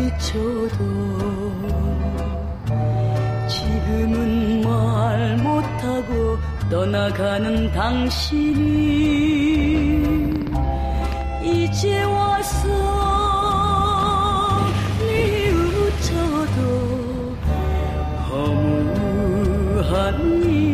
부딪혀도 지금은 말 못하고 떠나가는 당신이 이제 와서 미우쳐도 허무한 일.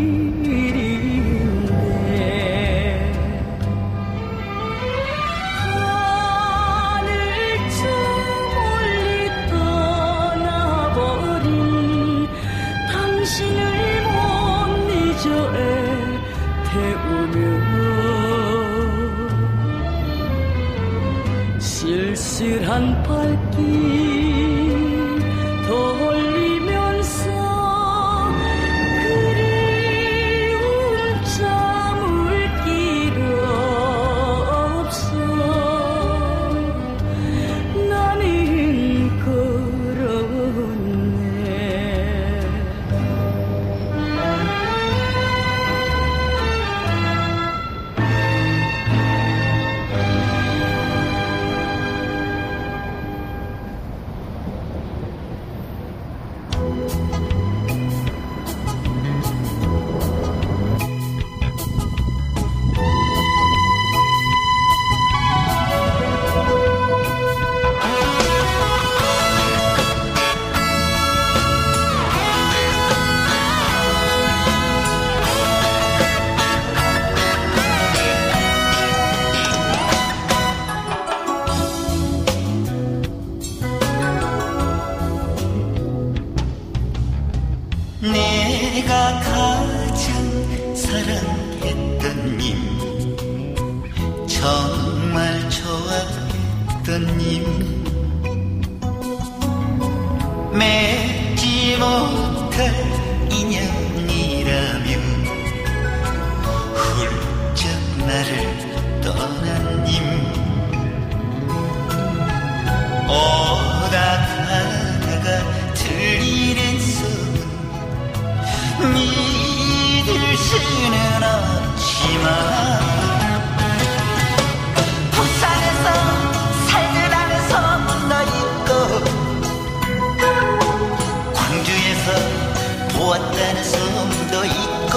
보았다는 소문도 있고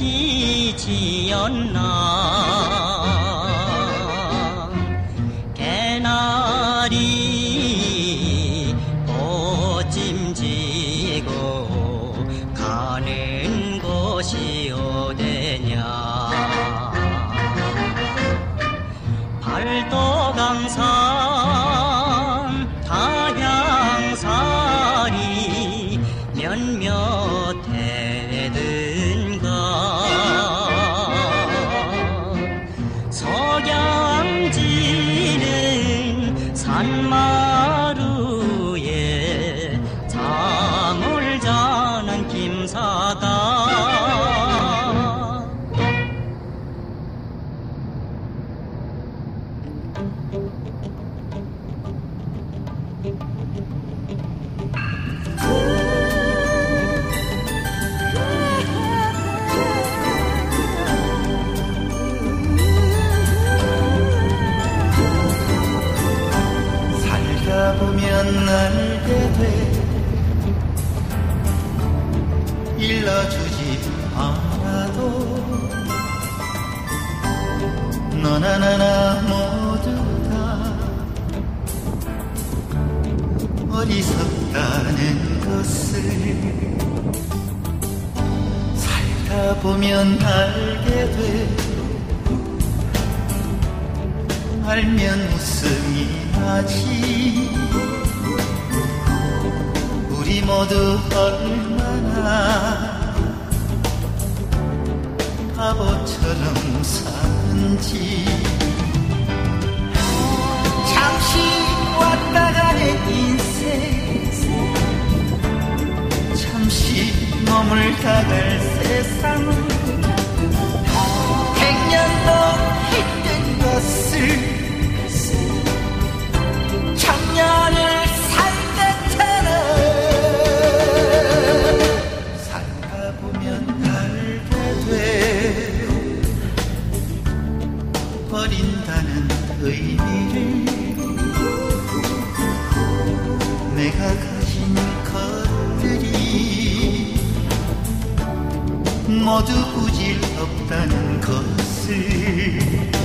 喜气洋洋 모두 얼마나 바보처럼 사는지. 잠시 왔다 가는 인생. 잠시 머물다 갈 세상은 한다는 의미를 내가 가진 것들이 모두 부질없다는 것을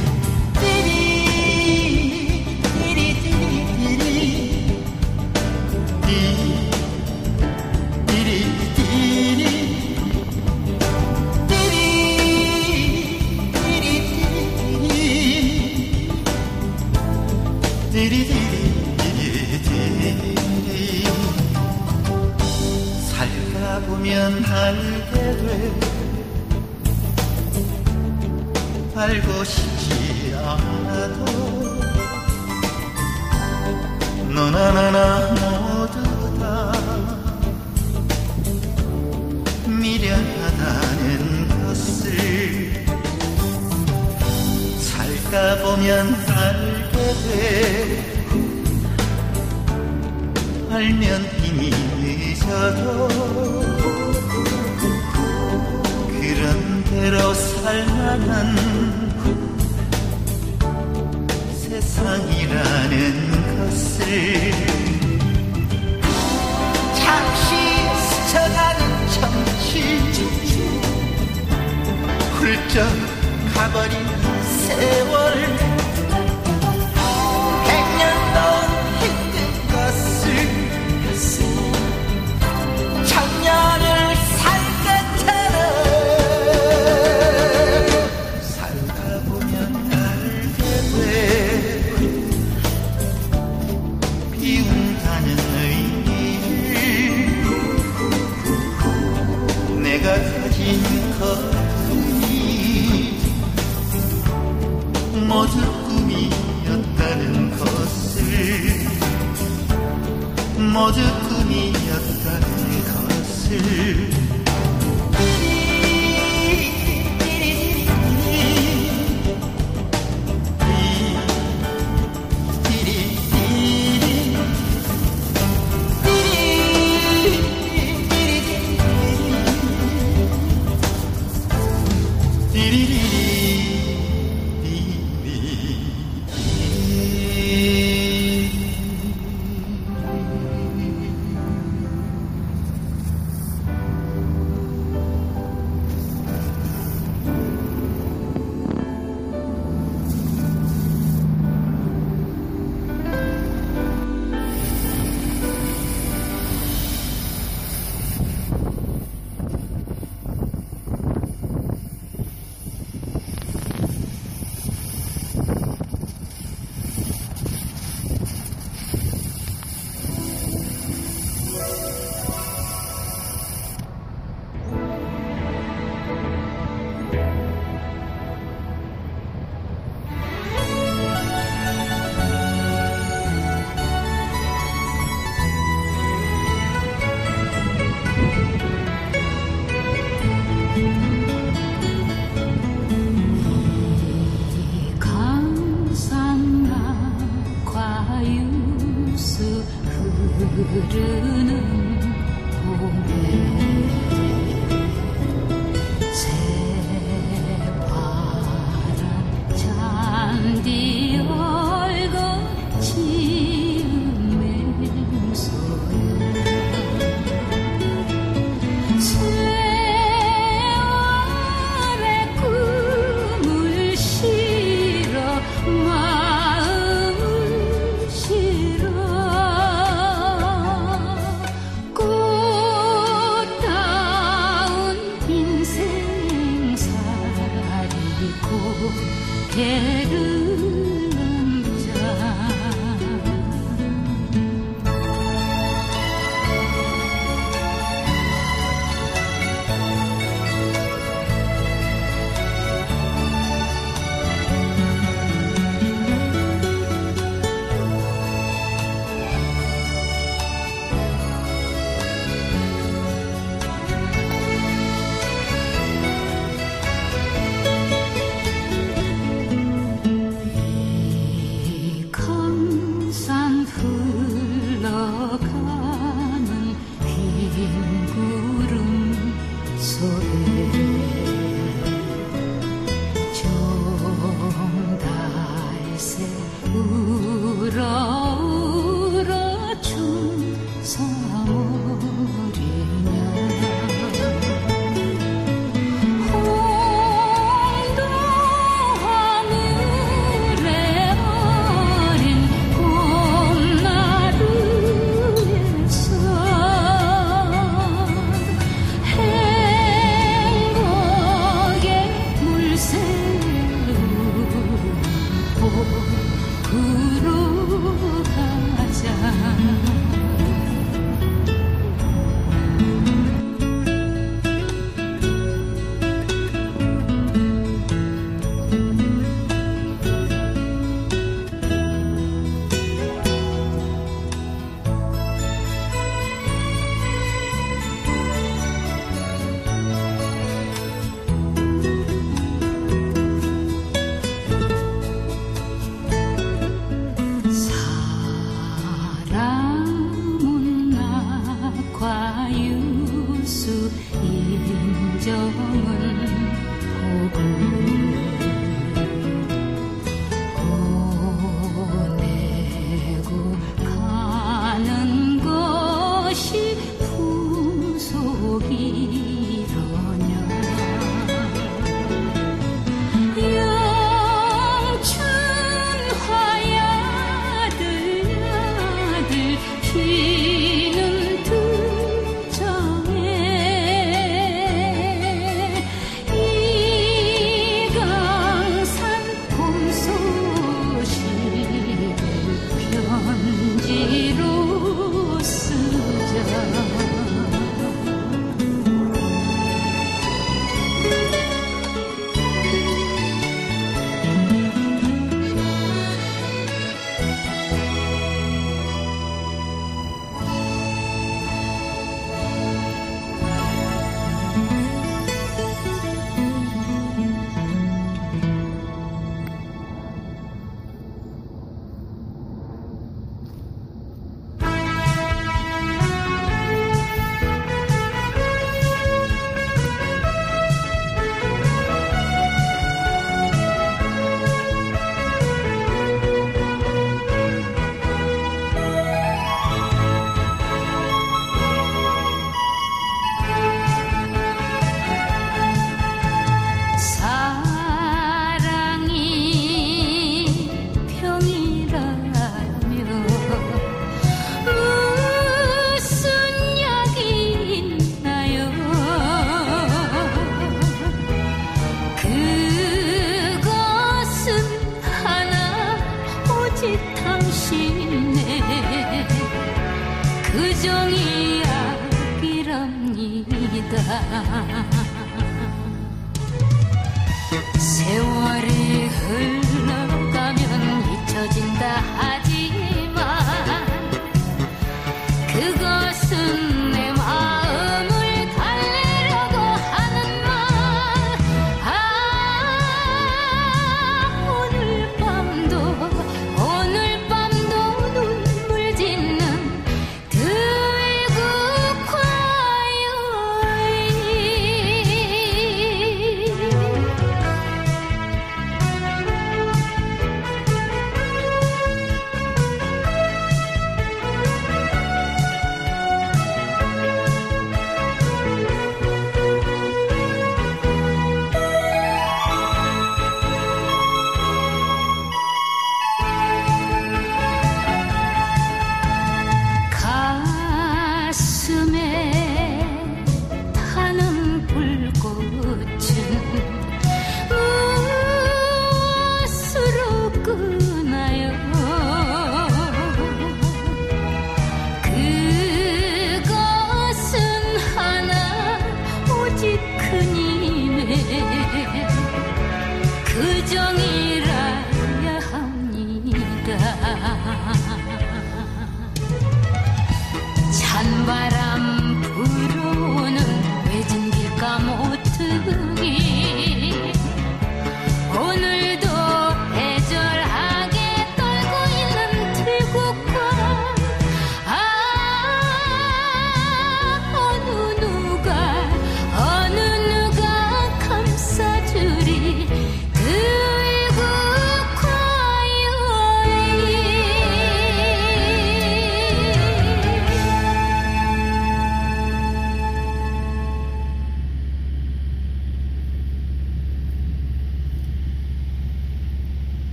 보면 알게 돼. 알고 싶지 않아도 너나 나나 모두 다 미련하다는 것을 살다 보면 알게 돼. 알면 이미 늦어도 그런 대로 살만한 세상이라는 것을 잠시 스쳐가는 정치 훌쩍 가버린 세월 모두 꿈이었다는 것을 강산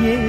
고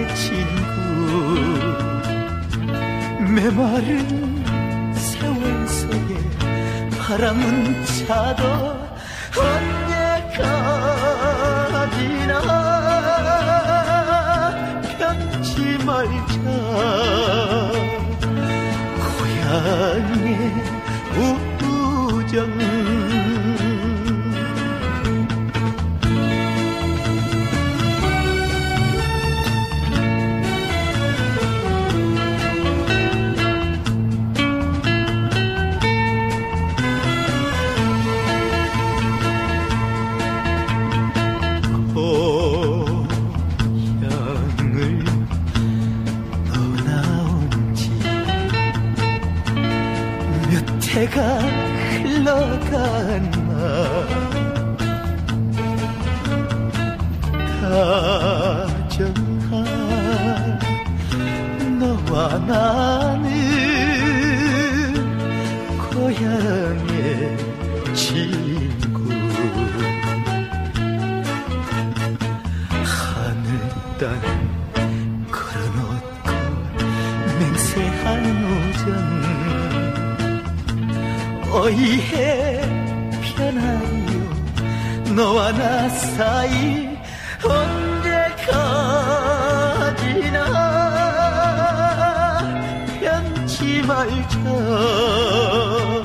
편치 말자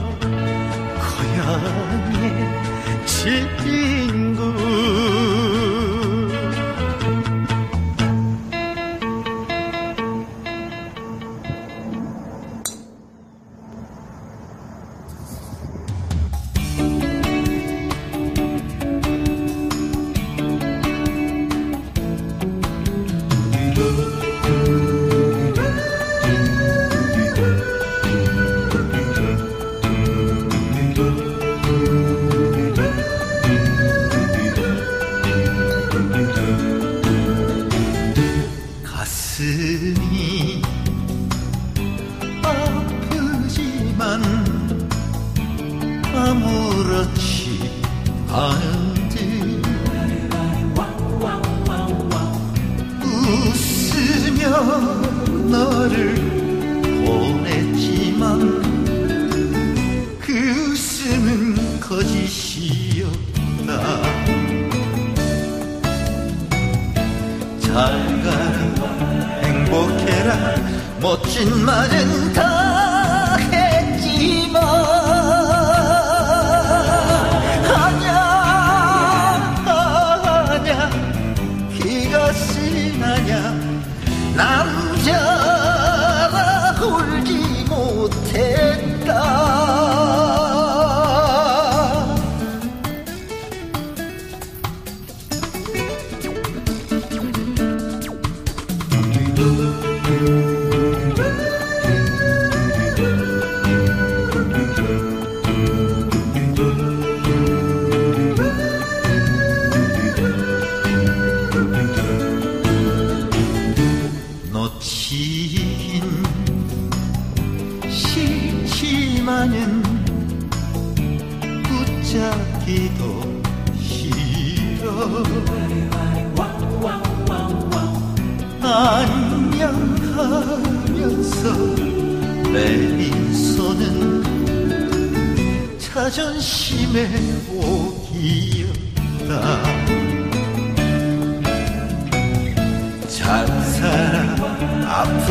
고향의 친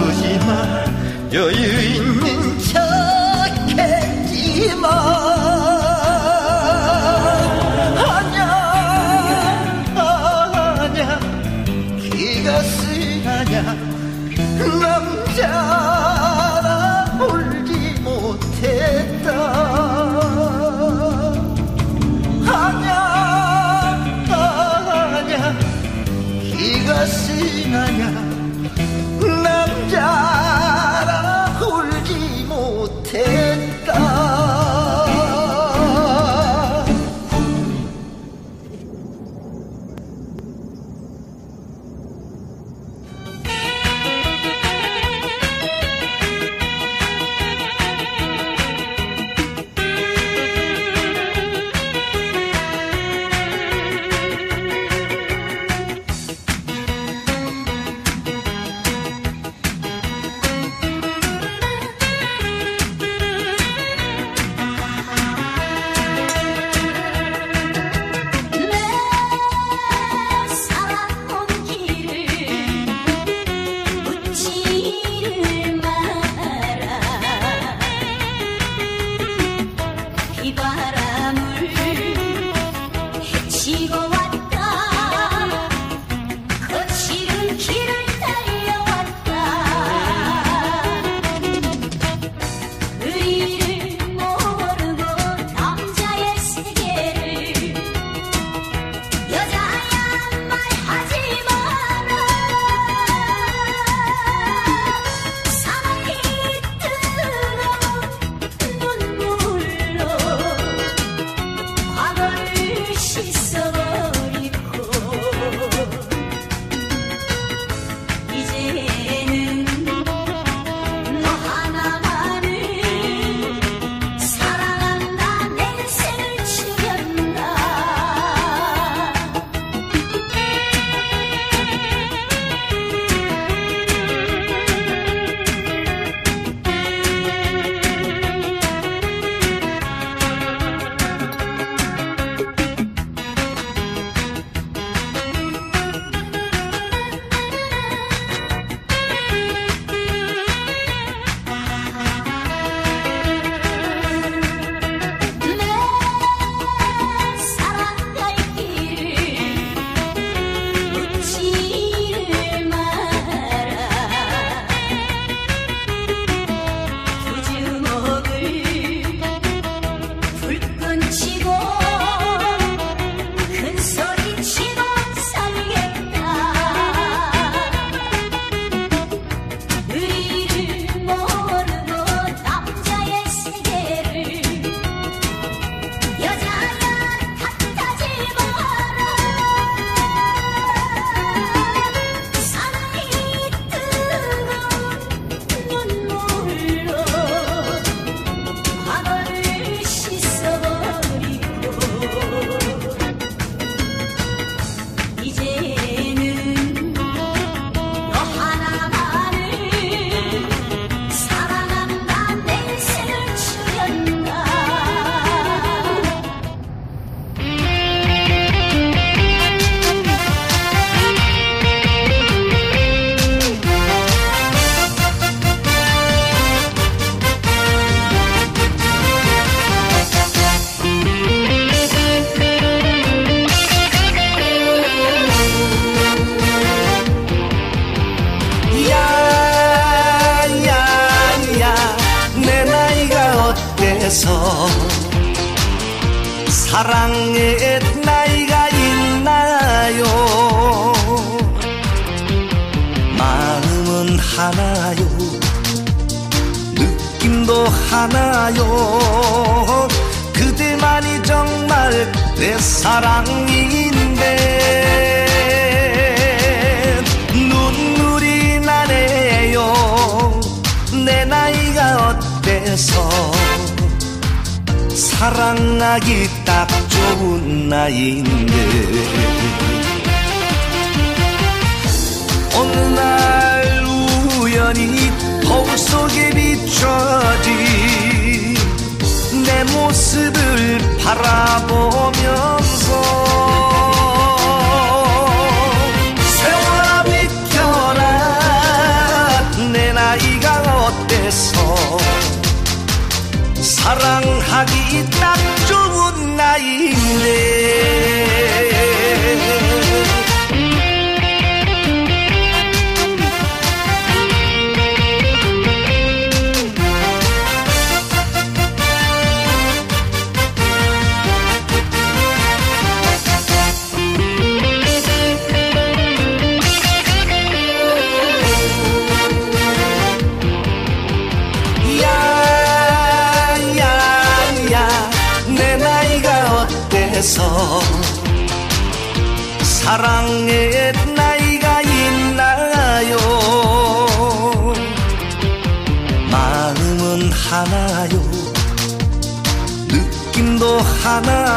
나쁘지만 여유 있는 척 했지만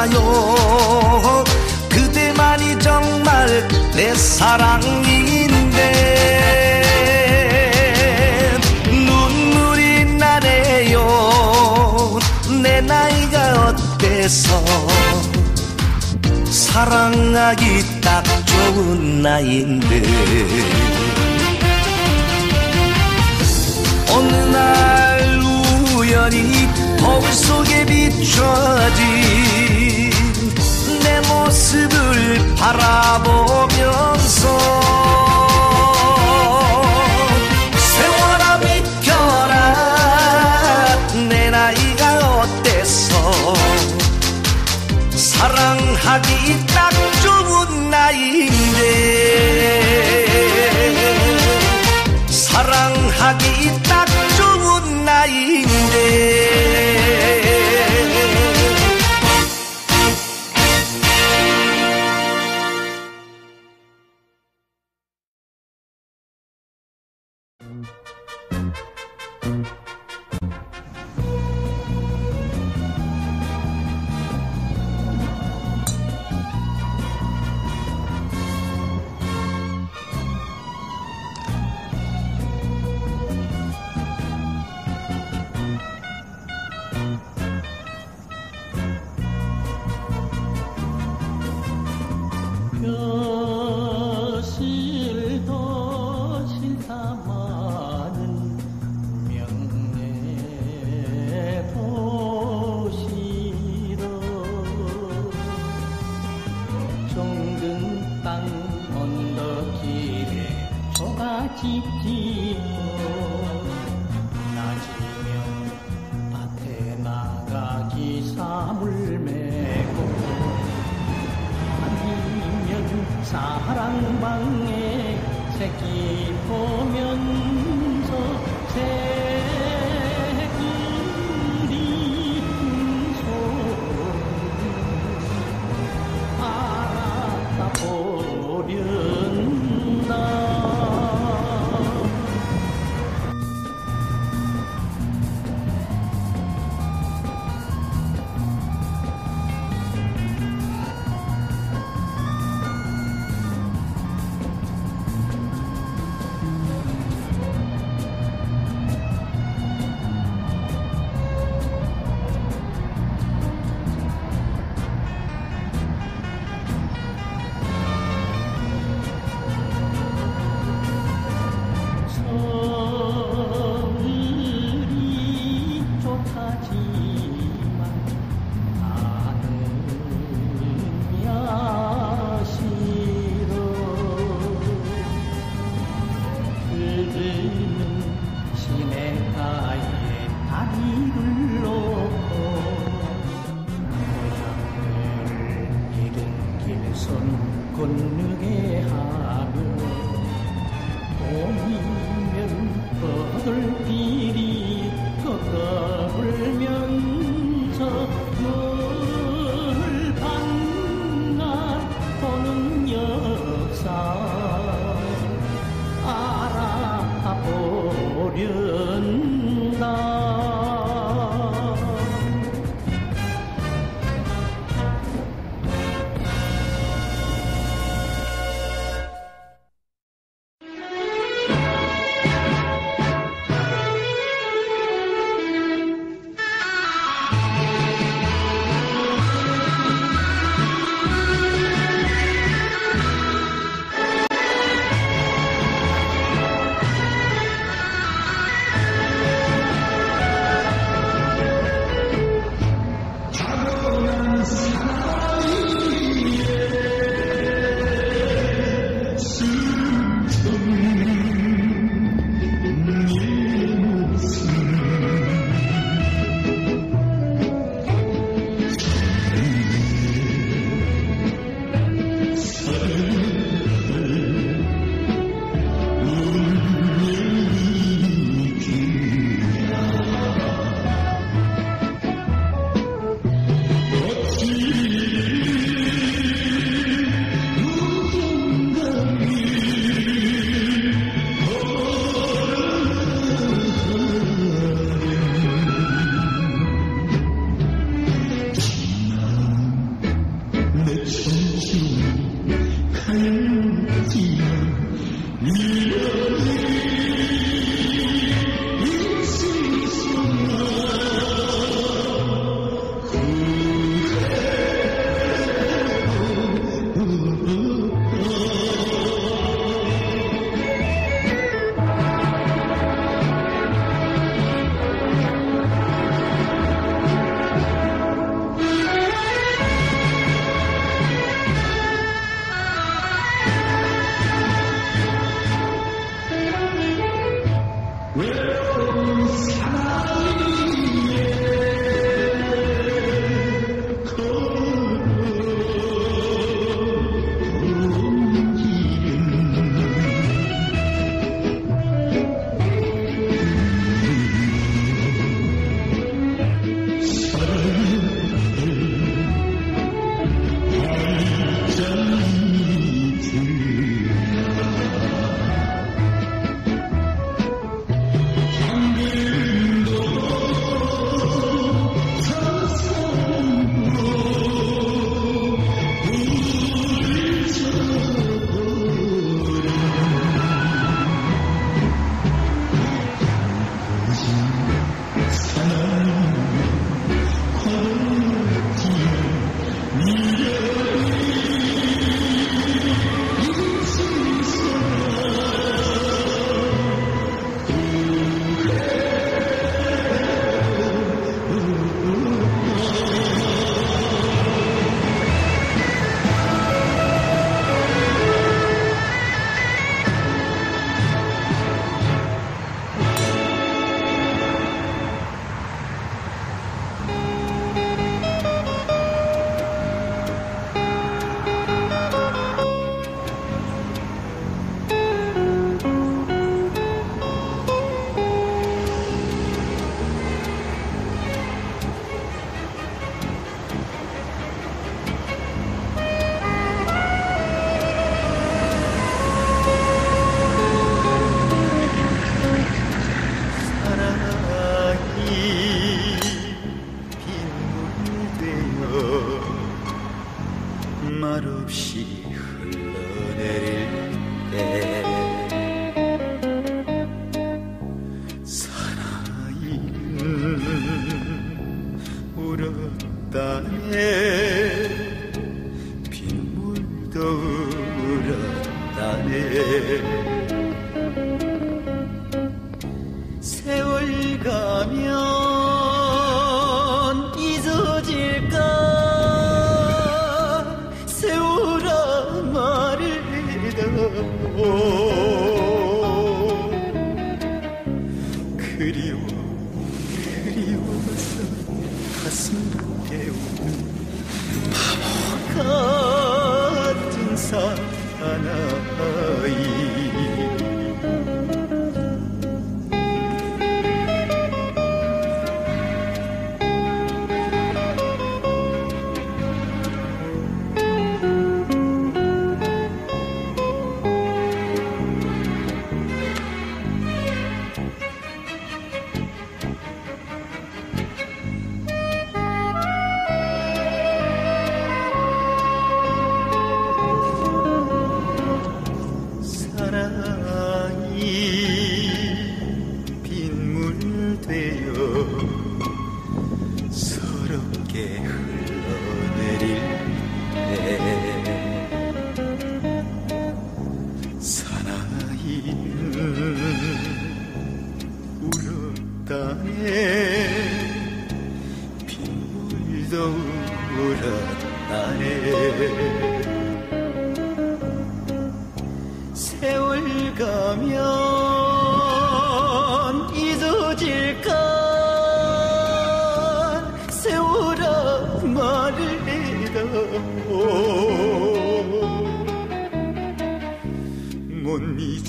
하나요? 그대만이 정말 내 사랑인데 눈물이 나네요. 내 나이가 어때서? 사랑하기 딱 좋은 나이인데. 어느 날 우연히 거울 속에 비춰진 내 모습을 바라보면서 세월아 비켜라. 내 나이가 어때서? 사랑하기 딱 좋은 나이인데 사랑하기 딱 좋은 나이인데 초가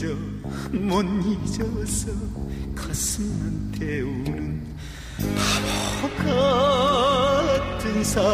잊어 못 잊어서 가슴한테 우는 바보 같은 사나이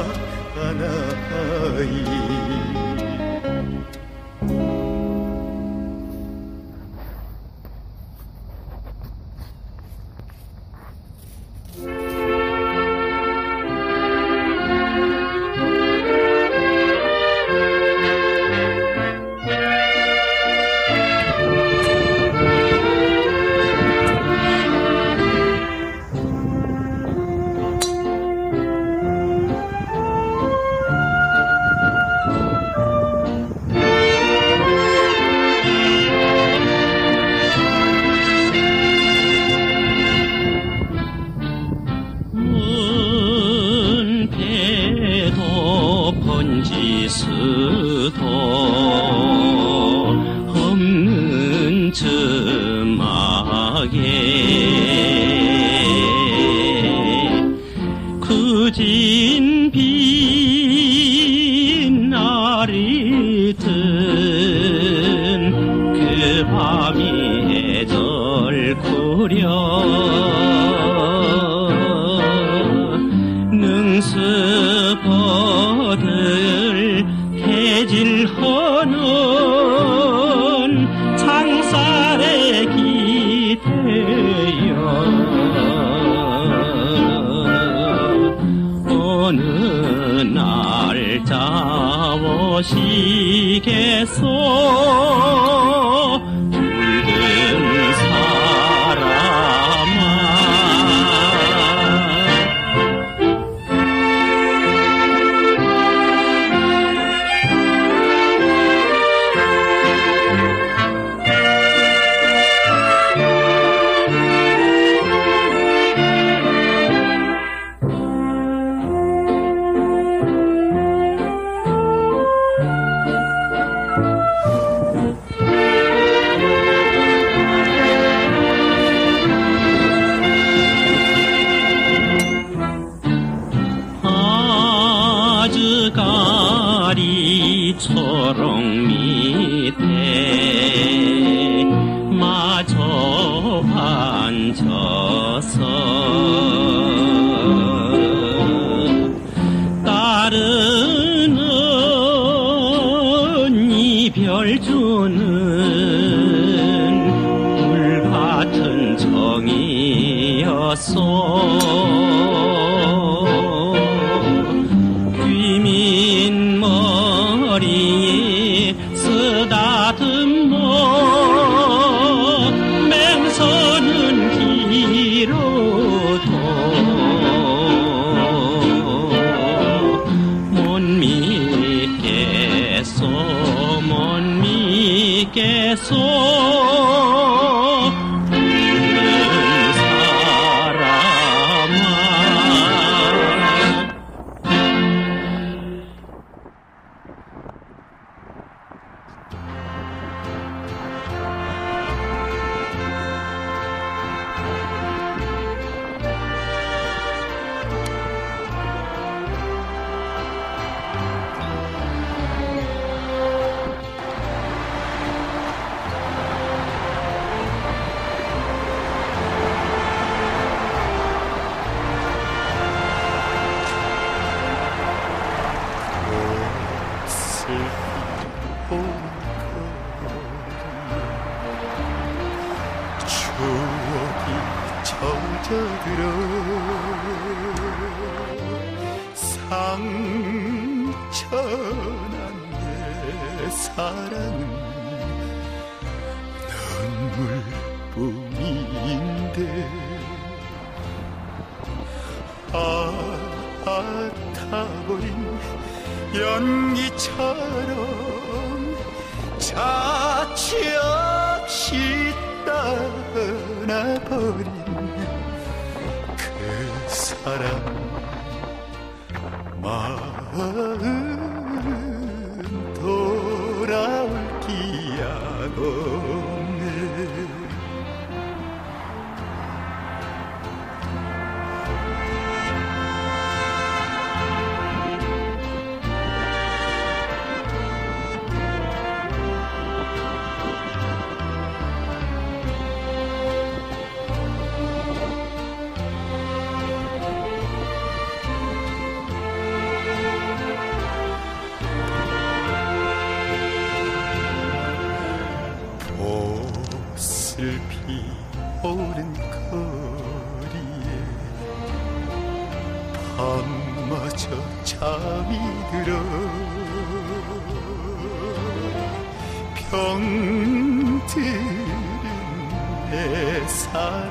바람은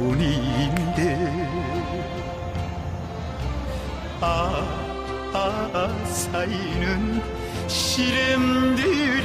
한숨뿐인데 아, 아, 아, 아 쌓이는 시름들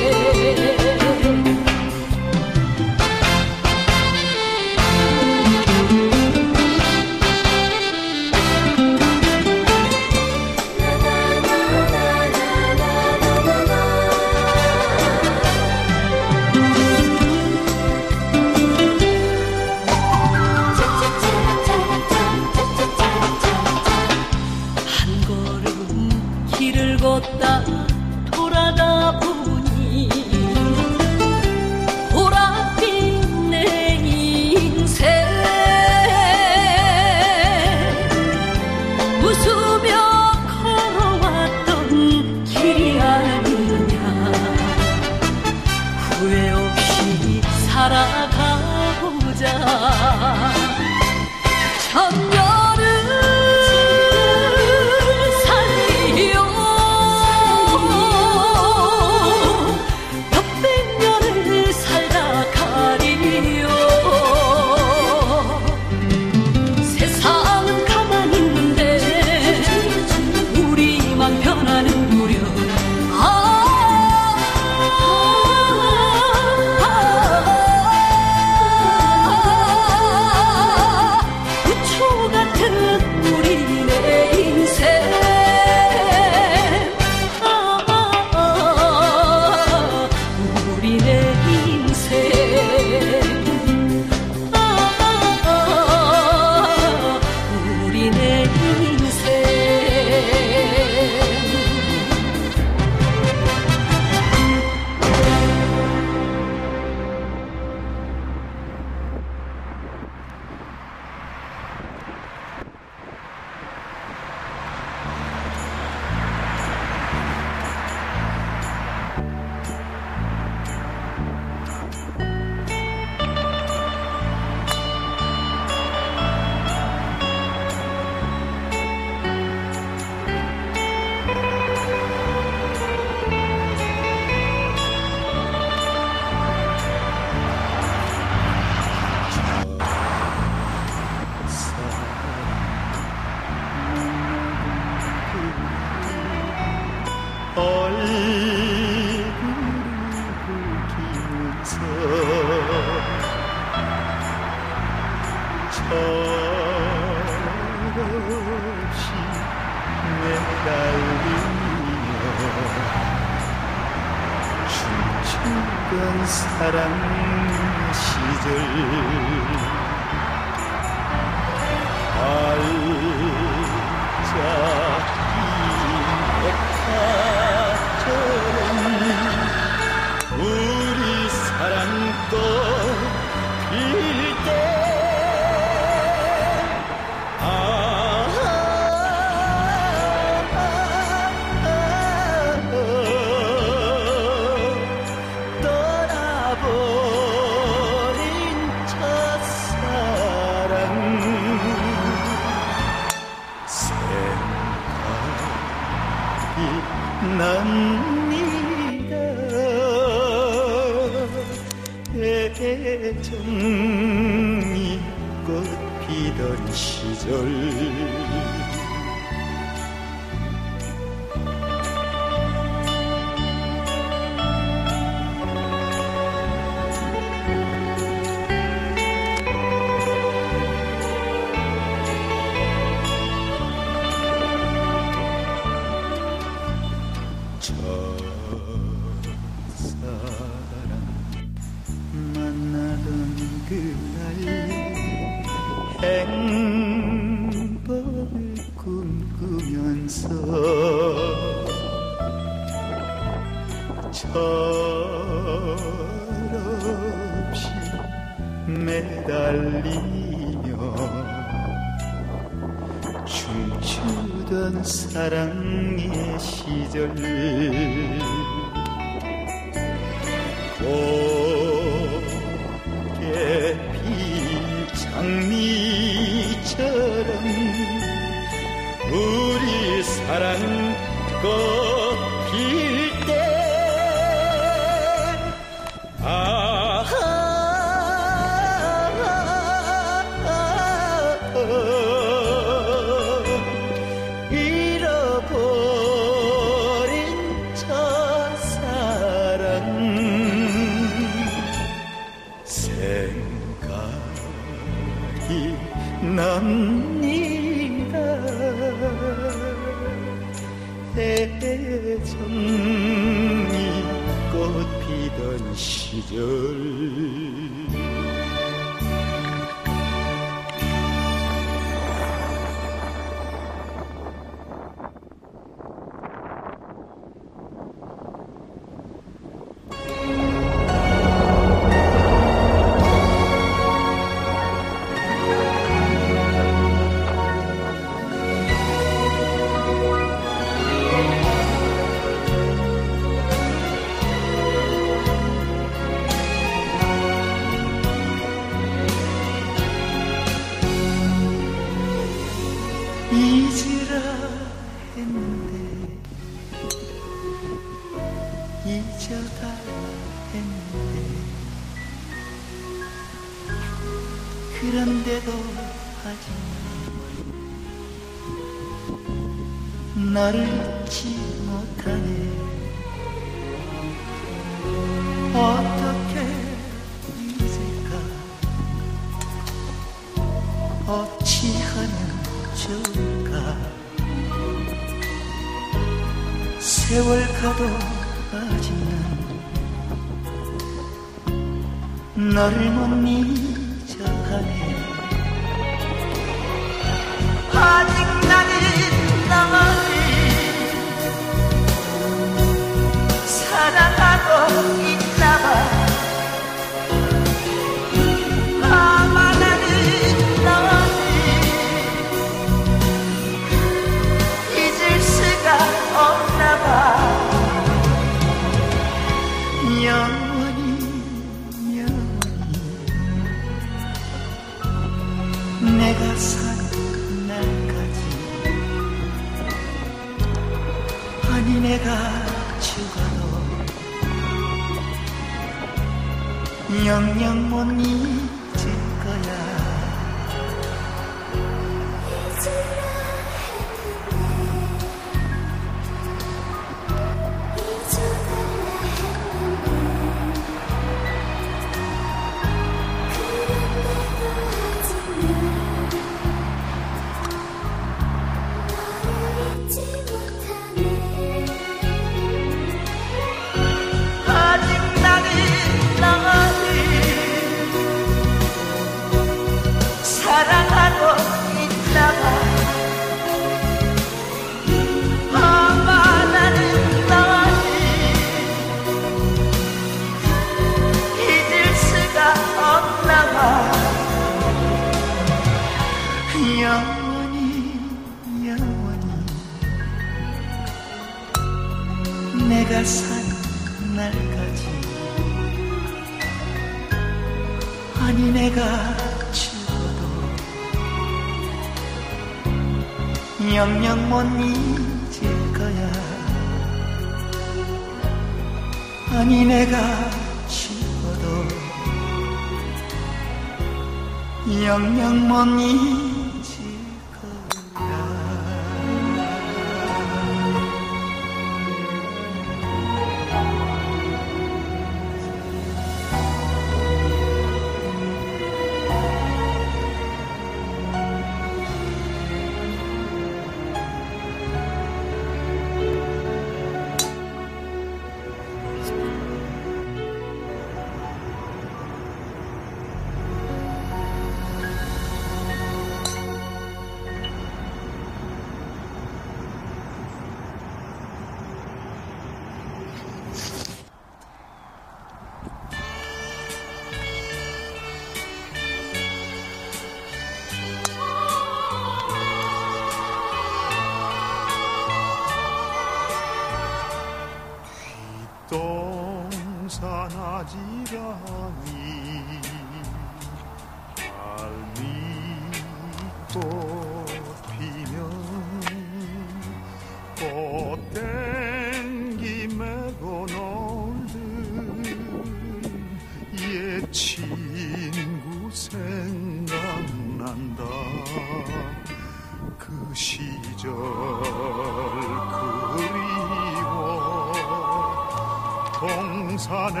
성산에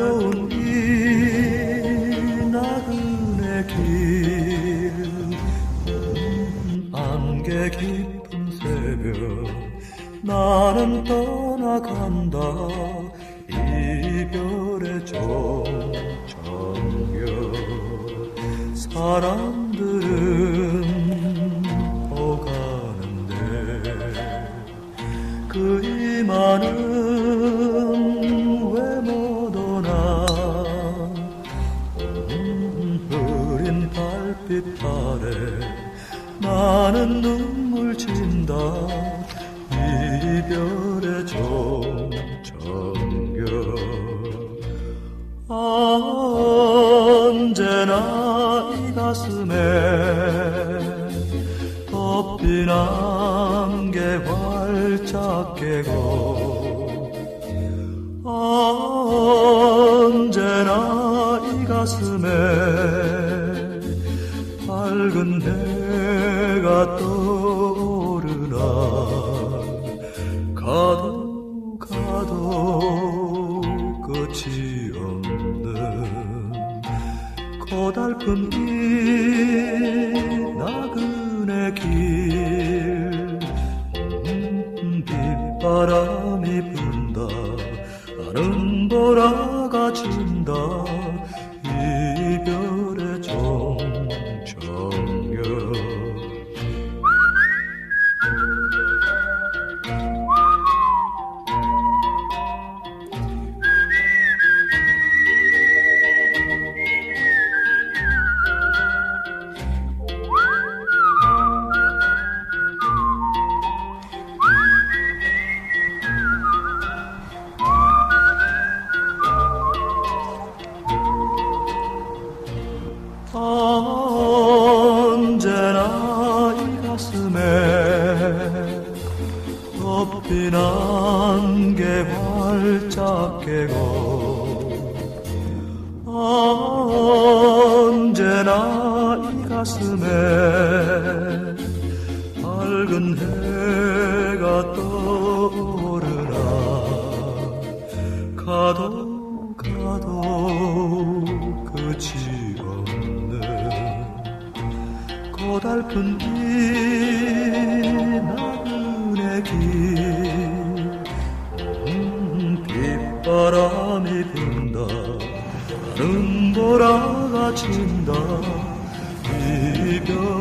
외로운 이 나그네 길. 안개 깊은 새벽 나는 떠나간다. 이별의 종정여 사람들은 날에 나는 눈물 진다. 이별의 종전결. 언제나 이 가슴에 덮비난게 활짝 깨고 고달픈 빛나눈의 길. 음, 빗바람이 분다. 아름보라가 진다, 이별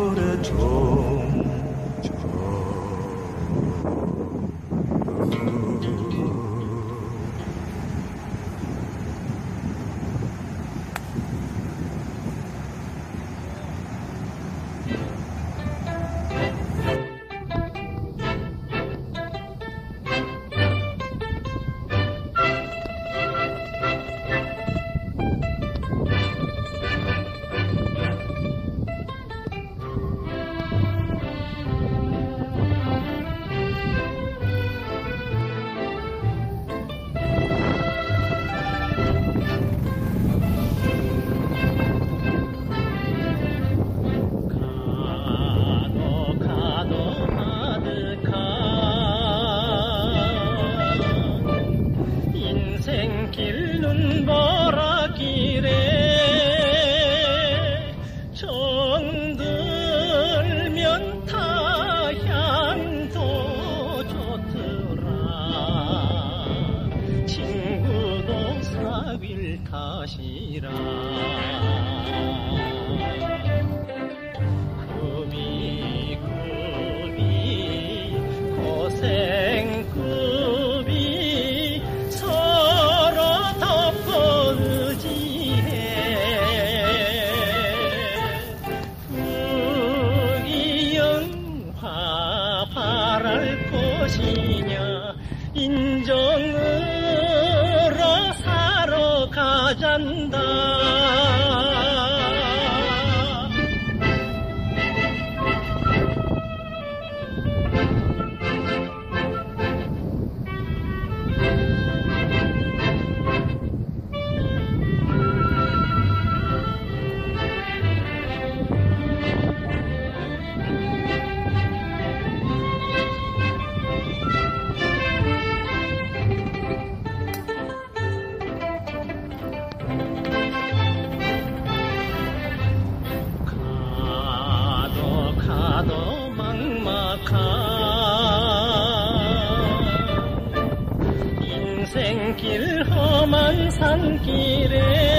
ගමන් සංකීරේ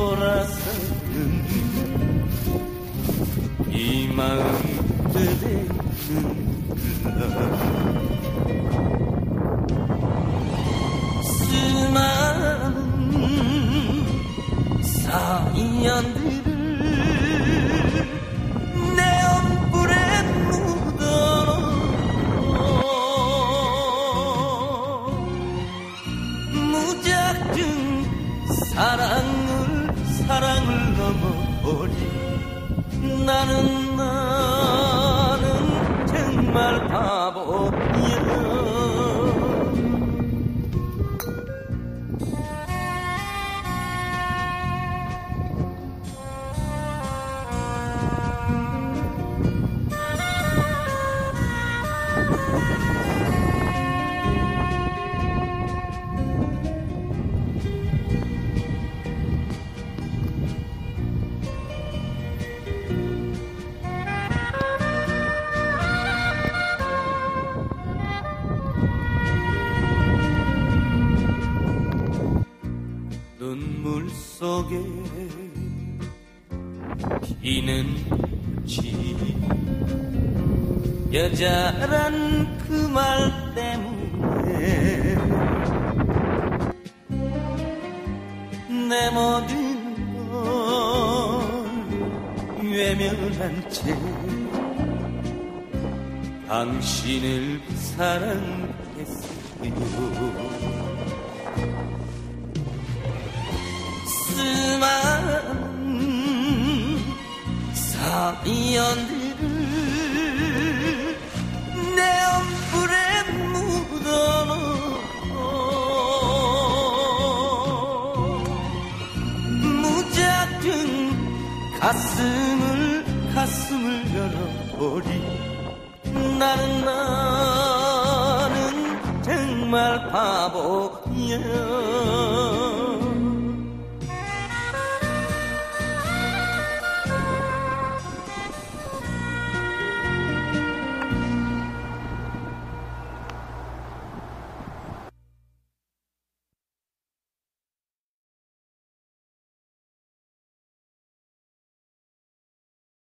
돌아서는 이 마음 들이는 수많은 사연